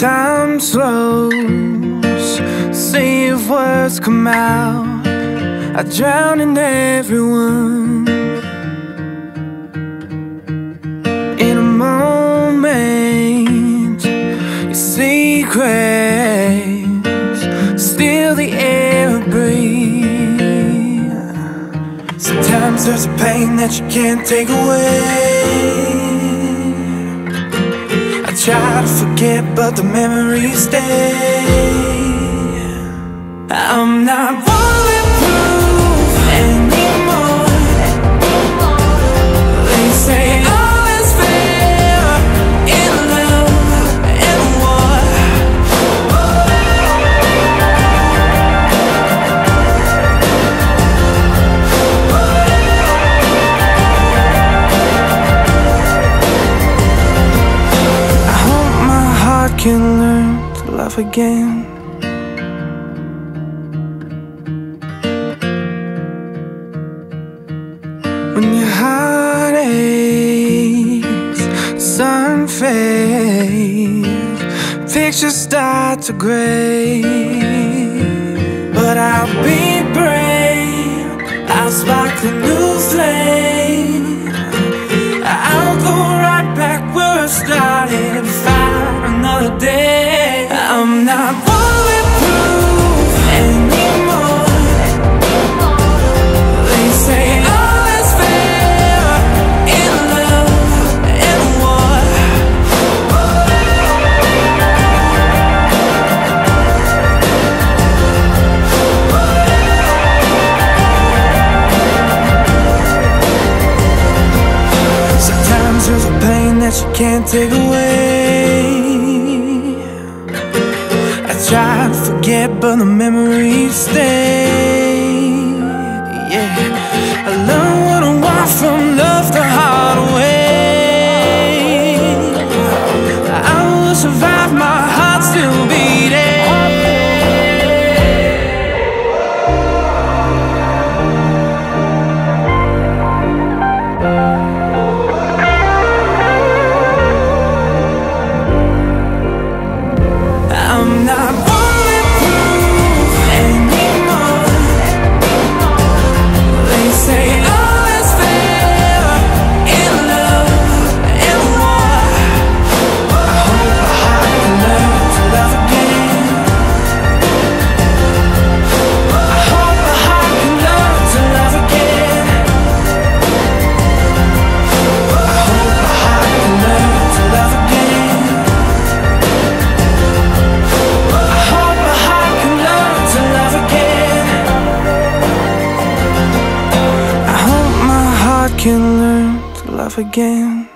time slows, see if words come out. I drown in everyone. In a moment, your secrets steal the air I breathe. Sometimes there's a pain that you can't take away. Try to forget, but the memories stay. I'm not again. When your heart aches, sun fades, pictures start to gray. But I'll be brave, that you can't take away. I try to forget, but the memories stay. Can learn to love again.